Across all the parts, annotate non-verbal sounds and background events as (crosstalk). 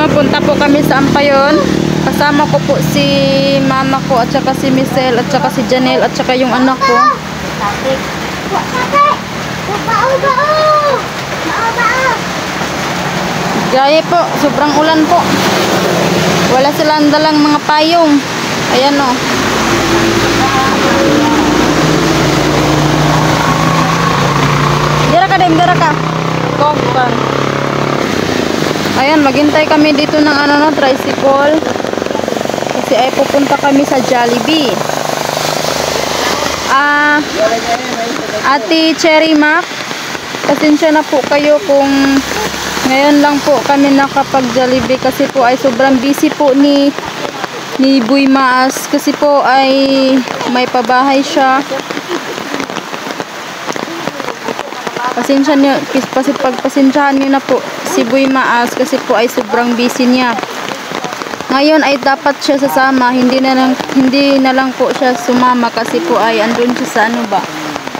Pumupunta po kami sa Ampayon. Kasama ko po si mama ko at saka si Michelle at saka si Janelle at saka yung anak ko. Gaya po, sobrang ulan po. Wala silang dalang mga payong. Ayan o. Dira ka din, dira ka. Kogpan. Ayan, maghintay kami dito ng ano no, tricycle. Kasi ay pupunta kami sa Jollibee. Ah, Ate Cherry Mac, pasensya na po kayo kung ngayon lang po kami nakapag Jollibee kasi po ay sobrang busy po ni ni Buy Maas kasi po ay may pabahay siya. Pasensya niyo, kasi pagpasensyahan niyo na po si Buy Maas kasi po ay sobrang busy niya. Ngayon ay dapat siya sasama, hindi na lang, hindi na lang po siya sumama kasi po ay andun siya sa ano ba?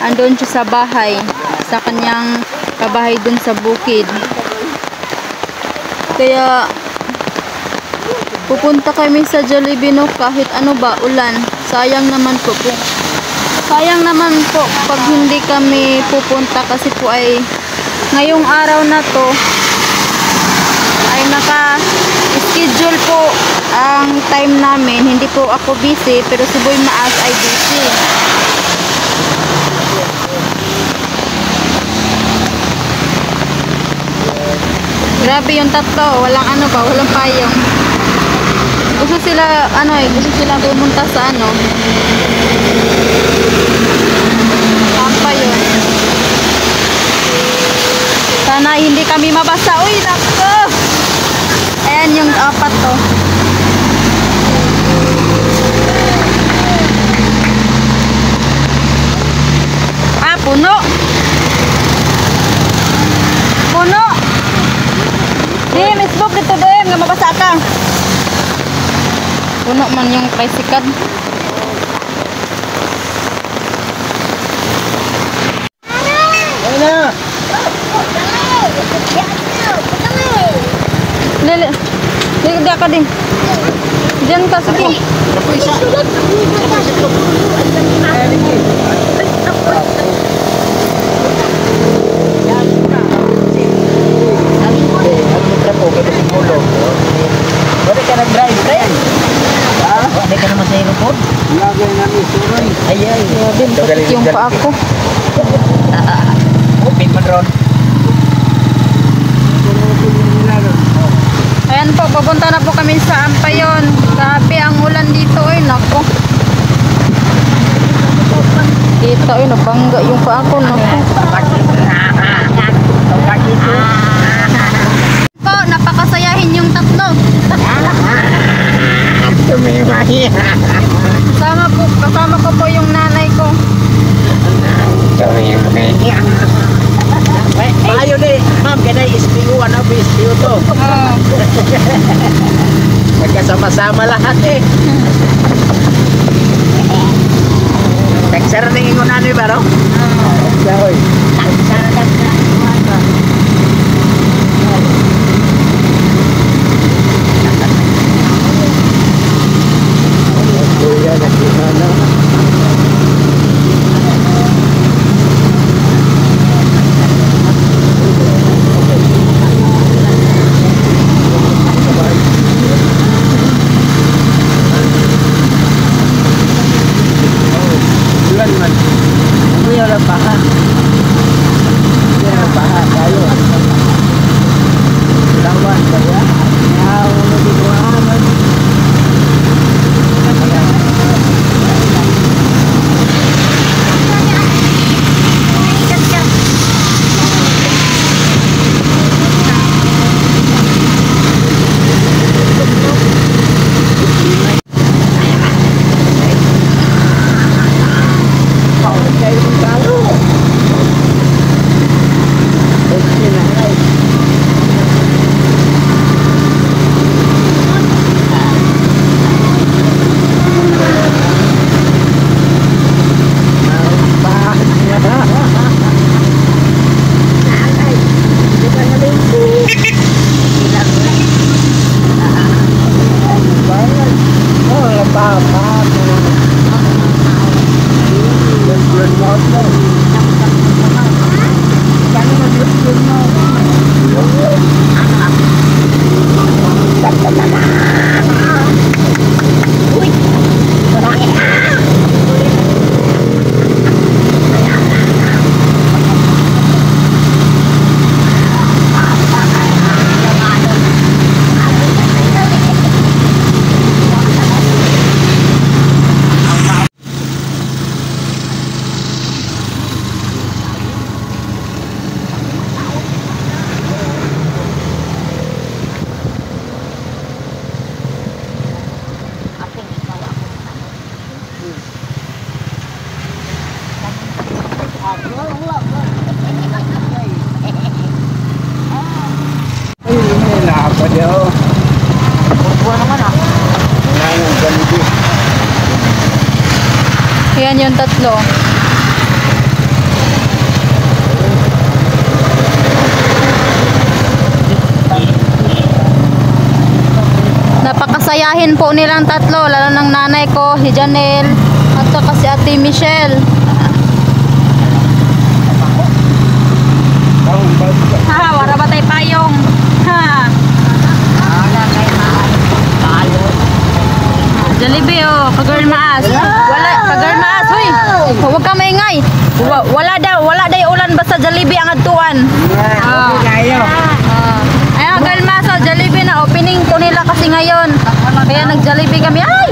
Andun siya sa bahay, sa kanyang kabahay dun sa bukid. Kaya pupunta kami sa Jollibee no kahit ano ba, ulan. Sayang naman po po. Sayang naman po pag hindi kami pupunta kasi po ay ngayong araw na to ay naka schedule po ang time namin. Hindi po ako busy pero si Boy Maas ay busy. Grabe yung tatlo. Walang ano ba, walang payong. Gusto sila, ano eh, gusto sila pumunta sa ano. Saan pa yun? Sana hindi kami mabasa. Uy, nako! Ayan yung apat to. Ah, puno! Puno! Di, Miss Bob, dito din. Nga mabasa ka. Puno man yung tricycle. Ayun na! Lili. Lili, di ka din. Diyan ka, sige. Ako isa! Wala ka nag-drive, friend? Ha? Wala ka naman sa aeroport? Lagi namin suron. Ay, ay. Grabe, sakit yung pa ako. Open man ron. Ayan po, papunta na po kami sa Ampayon. Grabe ang ulan dito, ay nako. Kita, ay nabangga yung pa ako, nako. Po, napakasayahin yung tatlo. Kasama po, kasama ko po yung nanay ko. Maayo ni, ma'am, kaya SPU, ano ba SPU to? (laughs) Oh, Magkasama-sama lahat eh. Nagsara na yung unanoy ba, no? Sahoy. Ulan Ayan yung tatlo. Napakasayahin po nilang tatlo, lalo ng nanay ko, si Janelle, at saka si Ate Michelle. Ha, wala ba tayo payong? Ha. Jollibee oh, kagirl maas. Wala, kagirl maas, hoy. Huwag ka maingay. Wa- Wala daw, wala daw ulan basta Jollibee ang adtuan. Ah. Ah. Ayan, girl maso, Jollibee na. Opening ko nila kasi ngayon. Kaya nag-Jollibee kami. Ay!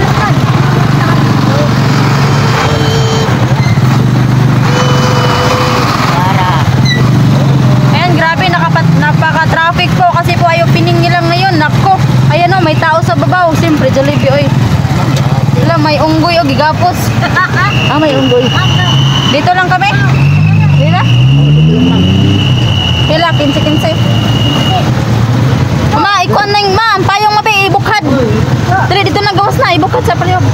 Ayan, grabe. Nakapat, napaka-traffic po kasi po ay opening nila ngayon. Nako. Ayan o, may tao sa babaw. Siyempre, Jollibee, oy. Wala, may unggoy o gigapos. (laughs) ah, may unggoy. Dito lang kami. Dito? Pila, 15-15. Ma, ikuan na yung ma. Ang payong mapi, ibukhad. Dali, dito na gawas na. Ibukhad sa paliyog.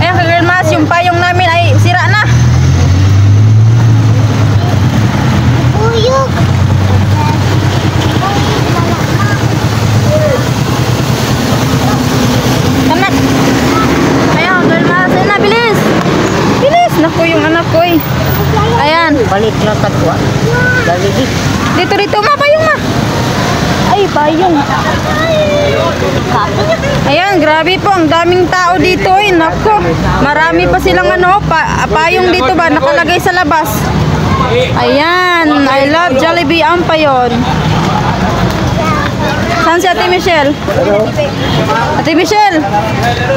Ayan, kagirl mas, yung payong namin ay sira na. Uyog. Anak. Ayan, girl mas. Ayan na, bilis. Naku, yung anak ko eh. Ayan. Balik lang tatwa. Jollibee. Dito, dito, ma. Payong ma. Ay, payong. Ayan, grabe po. Ang daming tao dito eh. Naku. Marami pa silang ano, pa, payong dito ba? Nakalagay sa labas. Ayan. I love Jollibee ang payon. Saan si Ate Michelle? Ate Michelle,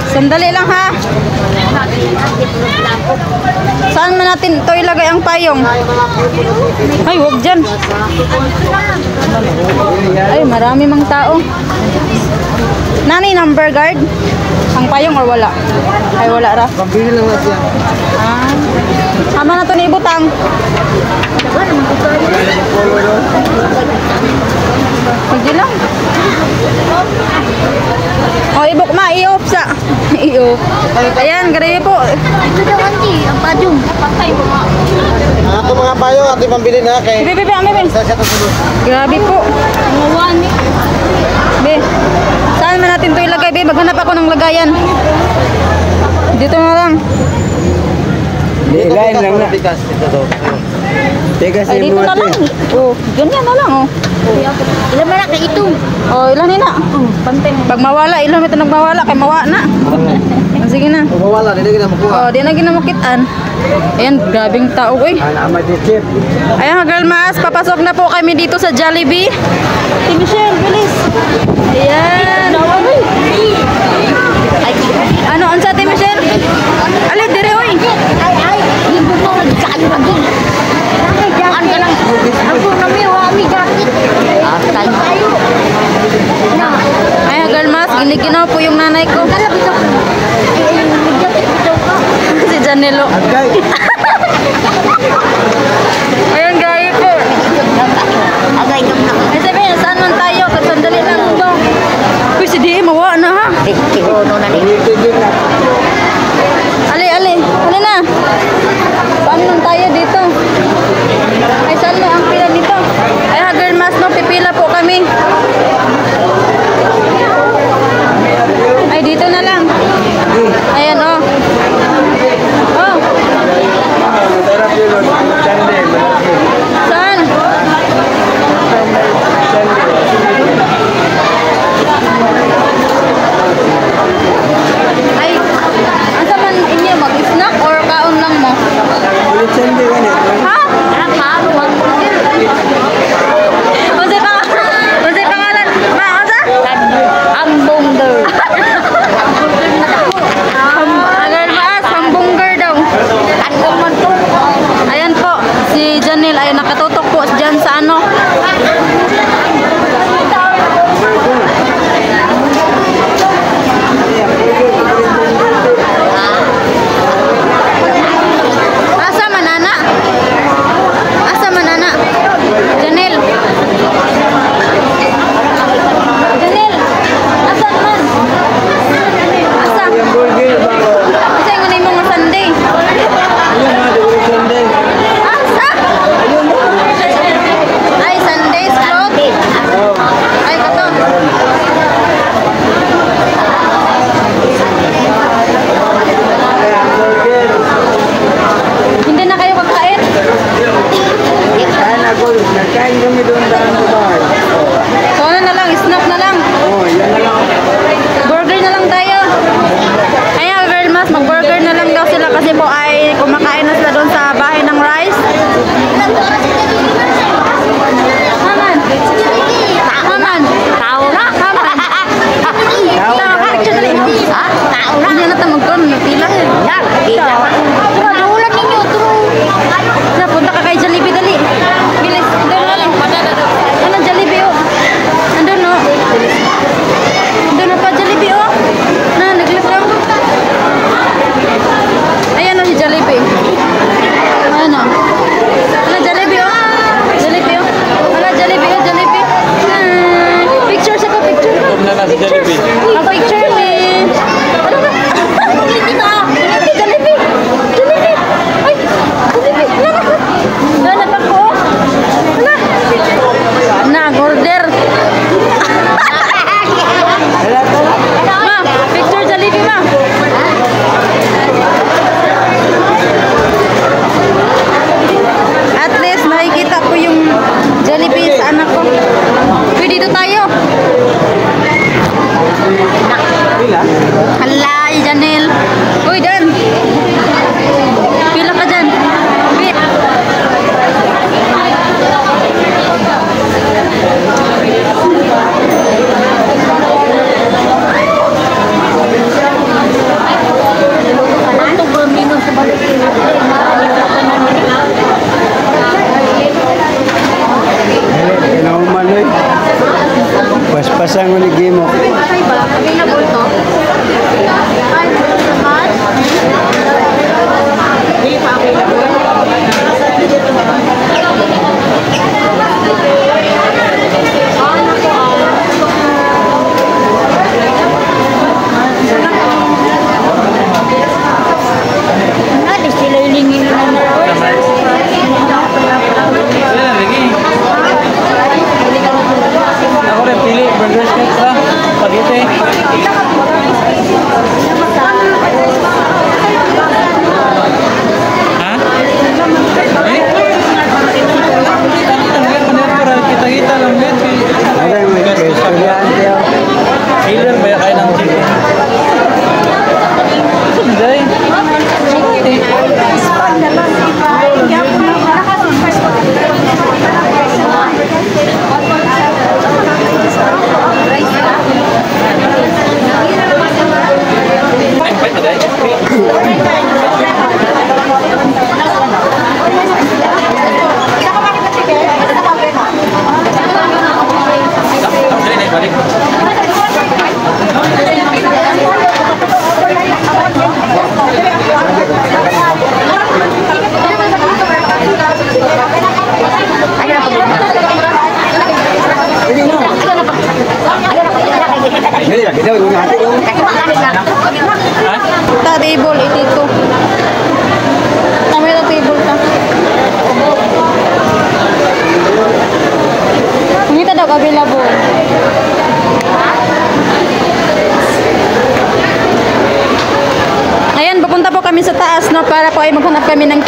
sandali lang ha. Saan man natin ito ilagay ang payong? Ay, huwag dyan. Ay, marami mang tao. Nani, number guard? Ang payong or wala? Ay, wala ra. Pambili lang na siya. Ah. Ama na to ni Ibutang. Sige lang. O, ibok ma, iop sa. (laughs) Iop. Ayan, grabe po. Ito daw auntie. Ang padyung. Patay mo nga. Ako mga payo, ate pambili na kay. Sa siya tusulod. Grabe po. Eh. Saan man be? Maghanap ako ng lagayan. Dito na lang. Ilain lang na. Tigas ito to. Tigas Ay, dito na lang. Oh, ganyan na lang, oh. Ilan na ito? Oh, ilan na. Pantay. Pag mawala, ilan ito nagmawala, kay mawa na. Ah, (laughs) Sige na. Kung wala, hindi na makuha. Oh, di na ginamukitan. Ayan, grabing tao, di chip. Ayan, girl mas, papasok na po kami dito sa Jollibee. Si Michelle, bilis. Ayan. Ay, Ano, unsa ti Michelle? Ali, dire, uy. ay, ay. Hindi mo ano lagi. Ano ka lang? Ako na may wami tayo. Na. Ayan, girl mas, giniginaw po yung nanay ko. Ay, (laughs) ay, si Janelo. Agay. (laughs) Agay ka na. Ay, sabihin, saan man tayo? Sandali lang ito. Uy, si Di, mawa na ha. Tigono na ni. Ali, ali. Ali na. Saan man tayo dito? Ay, saan mo ang pila dito? Ay, ha, girl mas, no? Pipila po kami.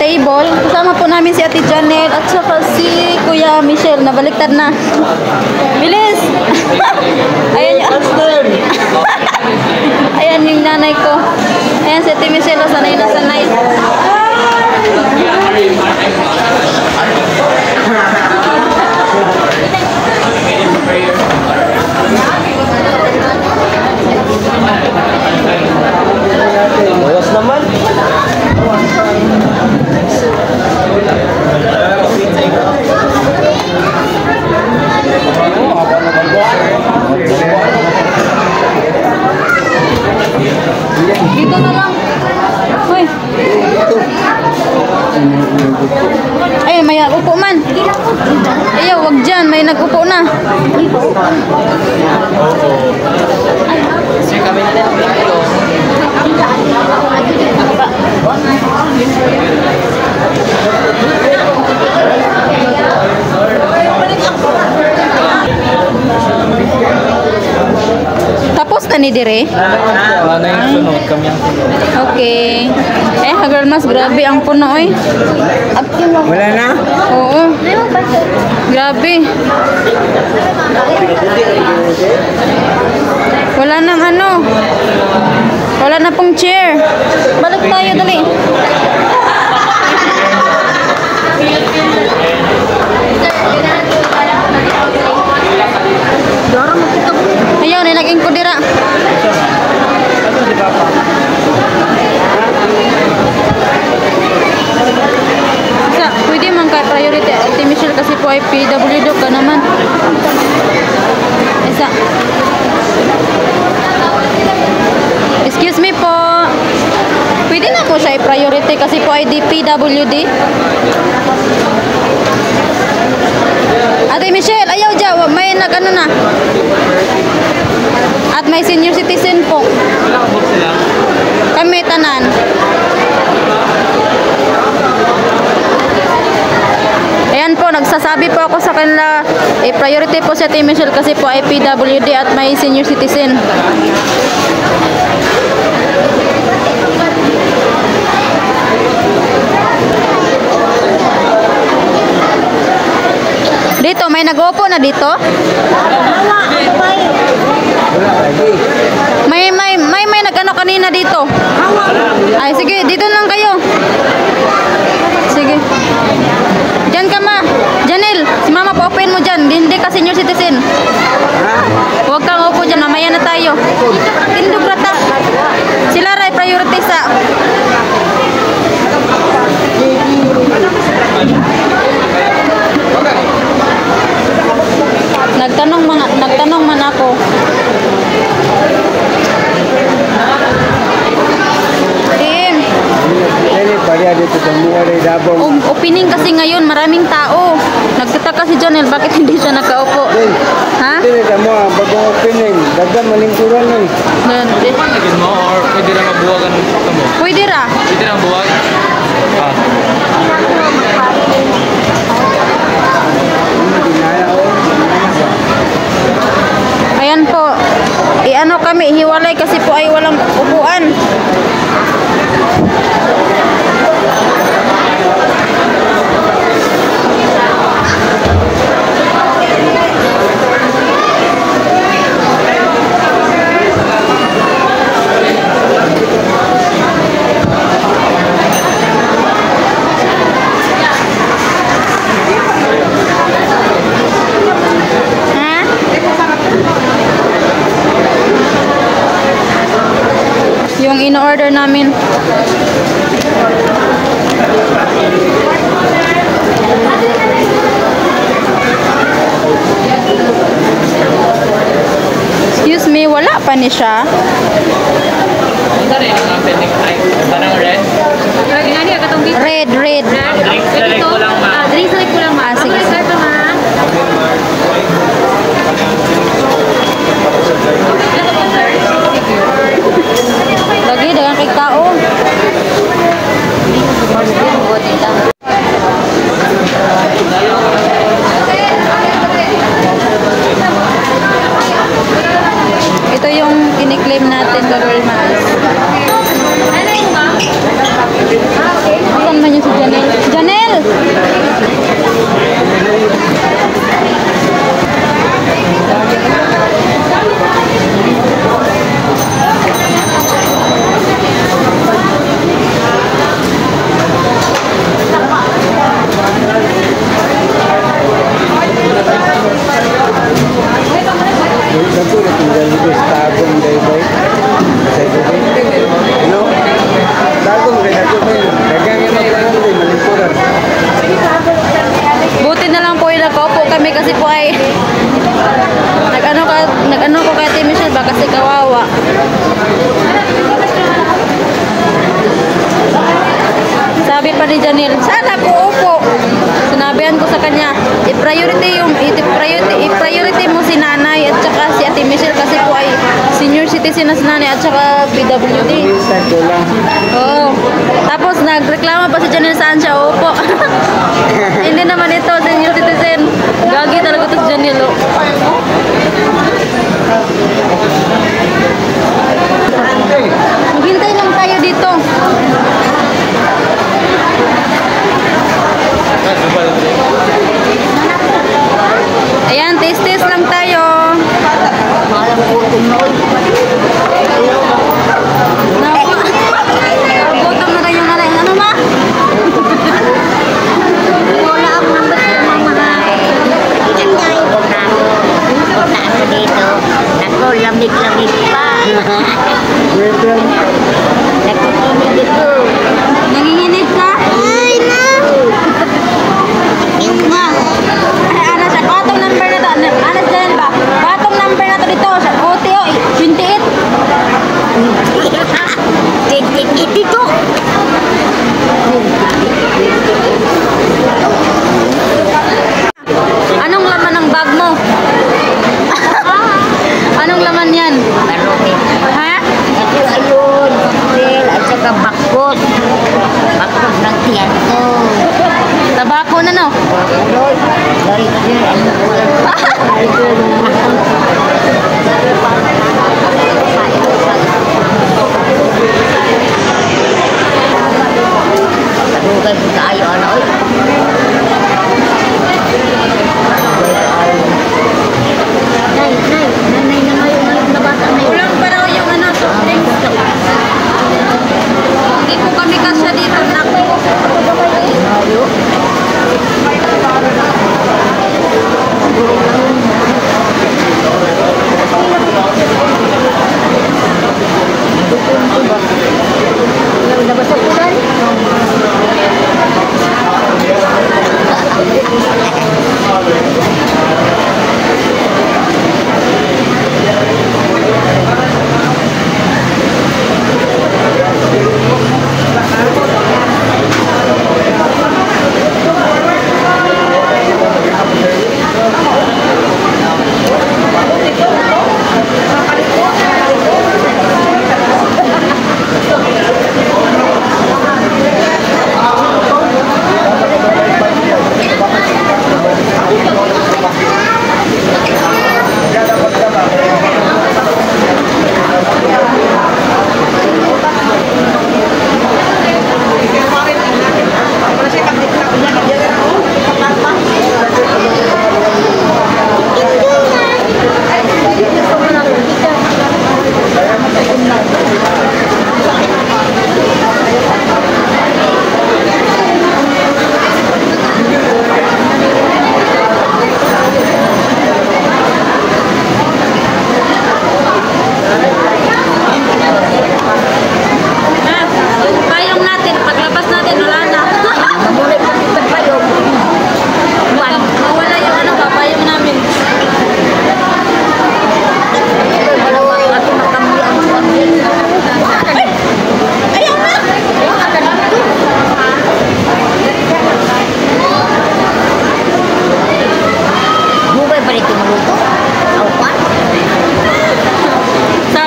Table. Kasama po namin si Ate Janelle at saka si Kuya Michelle. Nabaliktad na. Bilis! Ayan yung... Ayan yung nanay ko. Ayan si Ate Michelle, oh, sanay na sanay. Bawas naman. Dito na lang. Hoy. Ay, may upo man. Ayaw, wag dyan. May nag-upo na. Tapos na ni Dire? Wala na yung sunod. Kami ang sunod. Okay. Eh, girl mas grabe ang puno oy. Wala na? Oo. Grabe. Wala nang ano. Wala na pong chair. Balik tayo dali. Ayaw, na naging kudira. Sa, pwede man kay priority Ate Michelle kasi po ay PWD ka naman. Isa. Excuse me po. Pwede na po siya i-priority kasi po ay DPWD. Ate Michelle, ayaw dyan. May nag ano na. At may senior citizen po. Kami tanan. Ayan po, nagsasabi po ako sa kanila, eh, priority po sa Team Michelle kasi po ay PWD at may senior citizen. Dito, may nag-upo na dito? May, may, may, may nag-ano kanina dito. Ay, sige, dito lang kayo. Sige. Diyan ka ma. Janel, si mama pa open mo dyan. Hindi ka senior citizen. Huwag kang upo dyan. Mamaya na tayo. Tindog rata. Sila ray priority sa... Nagtanong man, nagtanong man ako. Tim. Um, opening kasi ngayon, maraming tao. Nagtataka si Jonel, bakit hindi siya nakaupo? Ha? Tinita mo, bagong opening. Dagdag malingkuran nun. Nan, Lagin mo or pwede lang mabuwagan mo? pwede ra. Ayan po. Iano kami, hiwalay kasi po ay walang upuan. order namin. Excuse me, wala pa ni siya.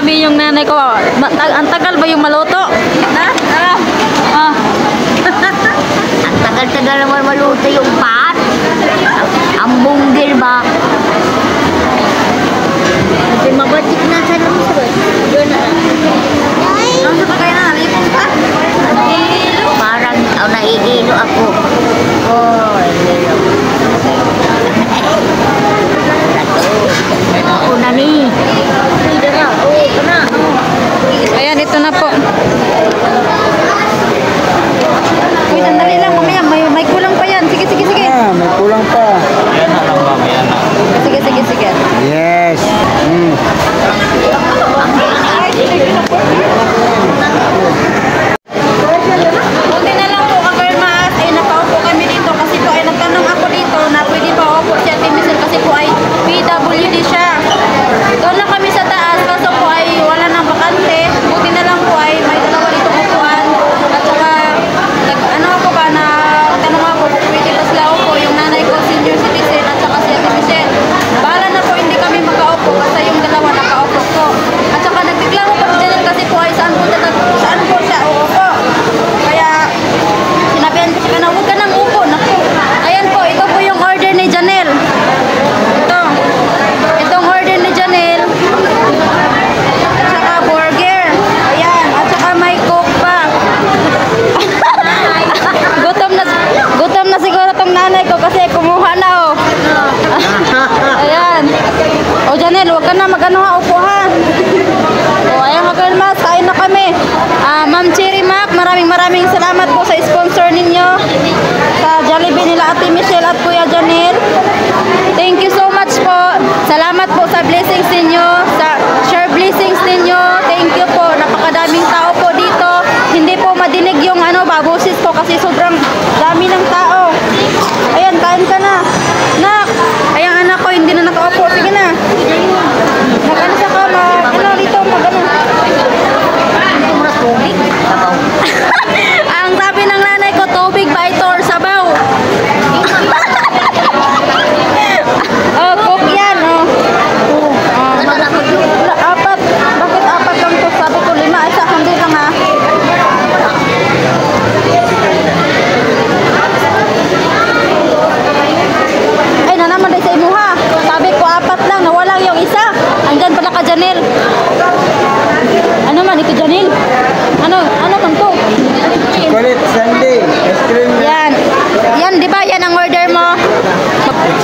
sabi yung nanay ko, ang tagal ba yung maluto? Ha? Tara. Ah. (laughs) ang tagal-tagal naman maluto yung pat. Ang bunggil ba? Kasi mabatik na sa lumso. Yun na. Ang sa pagkaya na, nalipon ka? Parang oh, naiilo ako. Oh, naiilo. Ako na ni.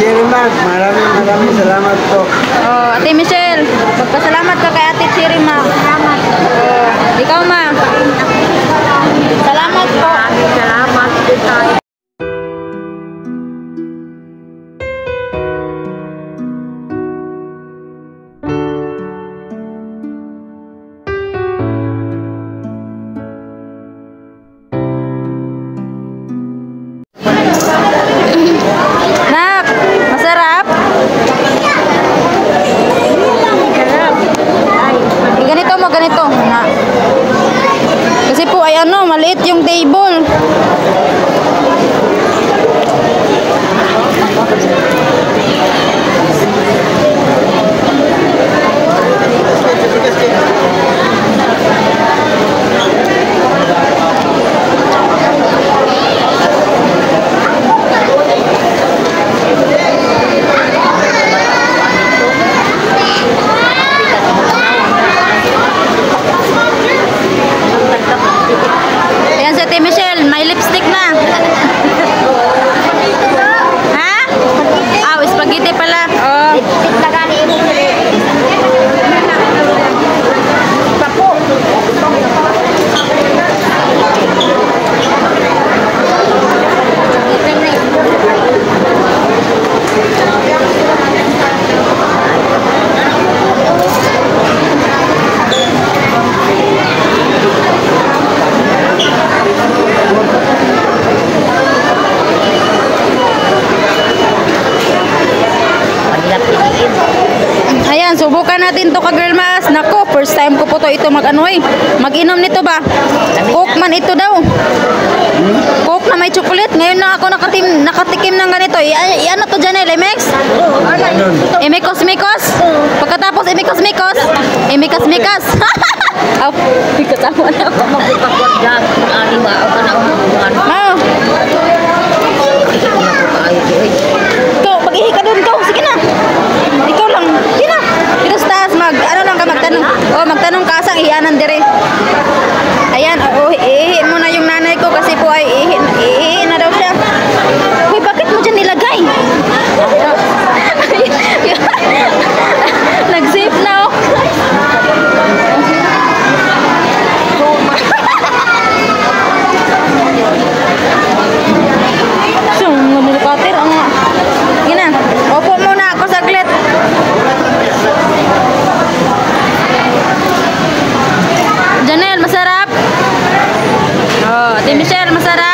Cherry maraming maraming salamat po. Oh, Ate Michelle, magpasalamat ka kay Ate Cherry Salamat. Oh, ikaw ma. Salamat. po to ito mag ano eh. Mag-inom nito ba? Coke man ito daw. Coke na may chocolate. Ngayon na ako nakatim, nakatikim ng ganito. Ano to Janelle? Emex? Emikos Mikos? Pagkatapos Emikos Mikos? Emikos Mikos? (laughs) Aw, pagkatawa na ako. Magpapagod na ang aking maawa na ang mga. Ah. Oh, magtanong ka sang iyanan dire. Ayan, oh, oh ihiin mo na yung nanay ko kasi po ay ihiin, ihiin na daw siya. Hoy, bakit mo dyan nilagay? Oh, Ate Michelle, masarap.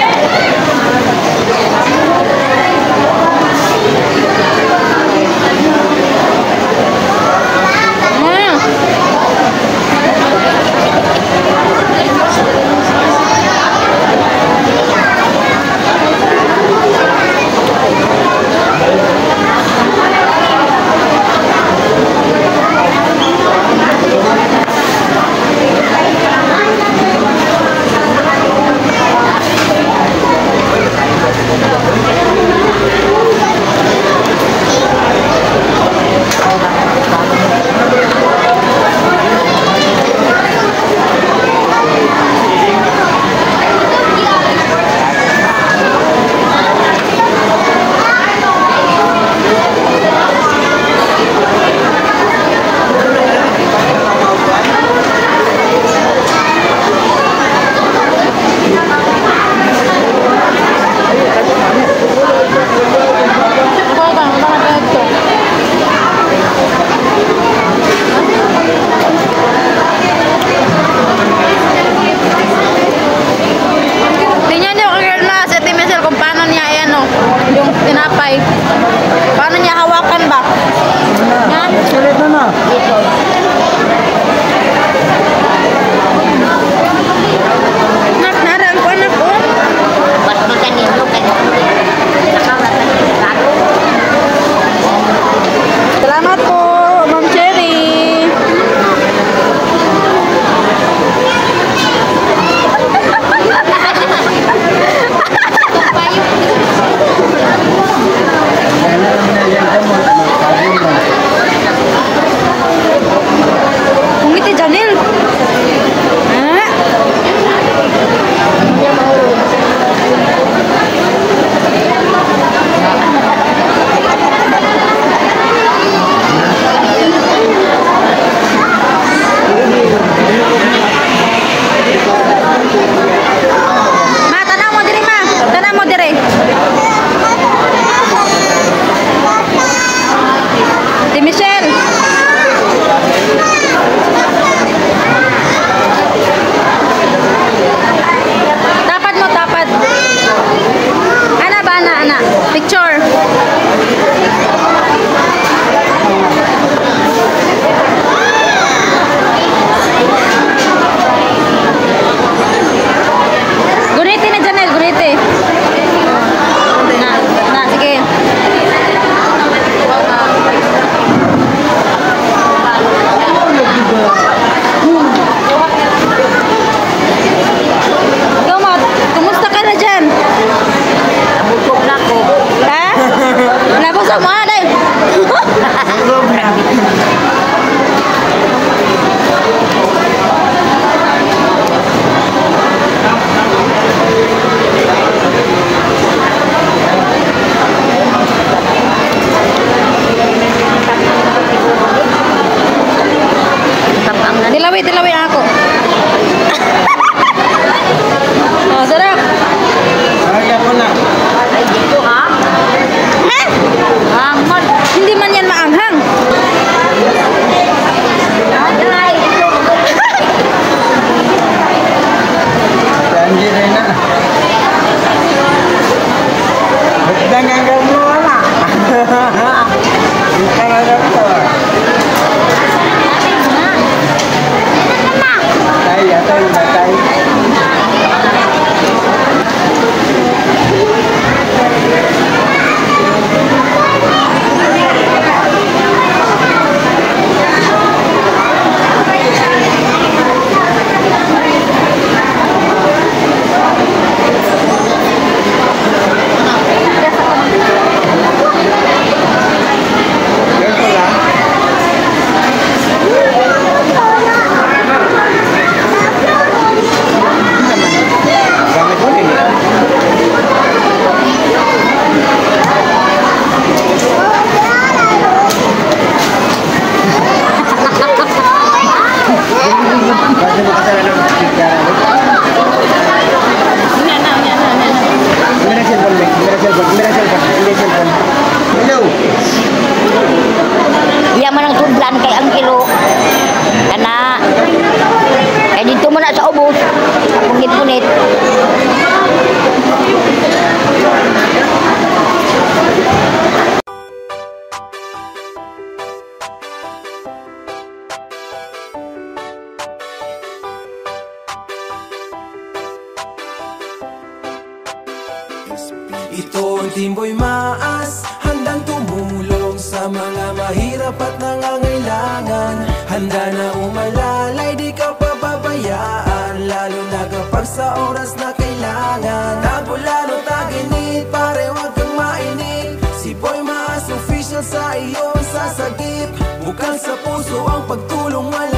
mga mahirap at nangangailangan. Handa na umalalay, di ka pababayaan. Lalo na kapag sa oras na kailangan. Tagulalo, taginit, pare wag kang mainip Si Boy Maas, official sa iyong sasagip. Bukal sa puso ang pagtulong, walang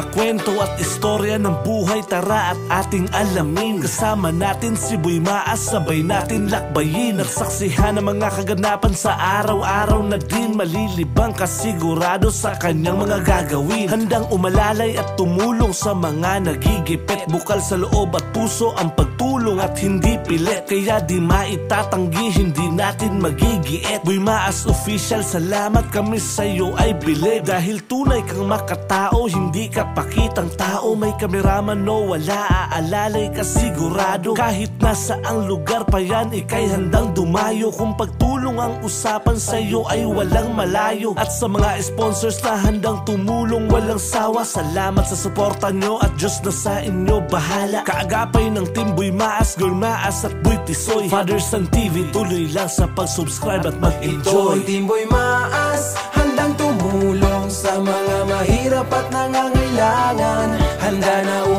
Mga kwento at istorya ng buhay tara at ating alamin. Kasama natin si Boy Maas, sabay natin lakbayin. Nagsaksihan ng mga kaganapan sa araw-araw na din Malilibang kasigurado sa kanyang mga gagawin. Handang umalalay at tumulong sa mga nagigipit. Bukal sa loob at puso ang pagtulong at hindi pilit. Kaya di maitatanggi, hindi natin magigiit. Boy Maas official, salamat kami sa'yo ay bilib Dahil tunay kang makatao, hindi ka pakitang tao. May kameraman no wala, aalalay ka sigurado. Kahit nasa ang lugar pa yan, ikay handang dumayo. Kung pagtulong ang usapan sa'yo ay walang malayo. At sa mga sponsors na handang tumulong walang sawa. Salamat sa suporta nyo at Diyos na sa inyo bahala. Kaagapay ng Team Boy Maas, Girl Maas at Boy Tisoy. Father Son TV, tuloy lang sa pag-subscribe at Ito mag-enjoy ang Timboy Maas Handang tumulong sa mga mahirap at nangangailangan. Handa na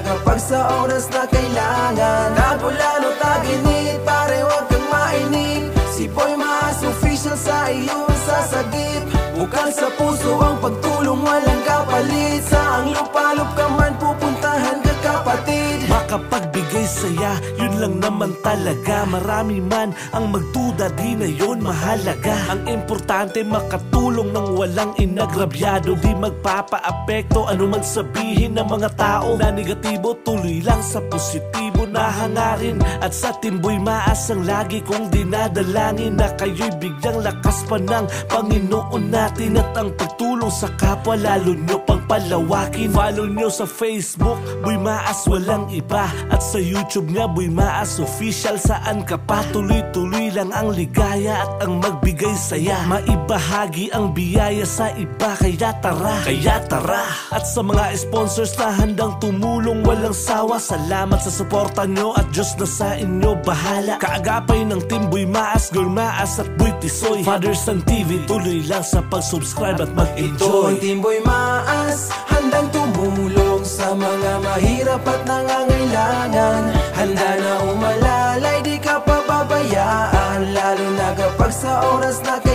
kapag sa oras na kailangan. Tagulalo, taginit, pare wag kang mainip Si Boy Maas, official sa iyong sasagip Bukal sa puso ang pagtulong, walang kapalit. Sa ang lupalop ka man, pupuntahan ka kapatid Makapagbigay saya, yun lang naman talaga. Marami man ang magduda, di na yun mahalaga. Ang importante makatulong ng walang inagrabyado. Di magpapaapekto. Ano man sabihin ng mga tao Na negatibo, tuloy lang sa positibo na hangarin At sa timboy maas ang lagi kong dinadalangin Na kayo'y bigyang lakas pa ng Panginoon natin At ang pagtulong sa kapwa lalo nyo pang palawakin. Follow nyo sa Facebook, Boy Maas walang iba. At sa YouTube nga Boy Maas Official. Saan ka pa? Tuloy-tuloy lang ang ligaya At ang magbigay saya. Maibahagi ang biyaya sa iba Kaya tara, kaya tara. At sa mga sponsors na handang tumulong walang sawa. Salamat sa suporta nyo at Diyos na sa inyo bahala. Kaagapay ng Team Boy Maas, Girl Maas at Boy Tisoy Father Son TV, tuloy lang sa pag-subscribe at Ito ang mag-enjoy Timboy Maas Handang tumulong sa mga mahirap at nangangailangan. Handa na umalalay, di ka pababayaan Lalo na kapag sa oras na kailangan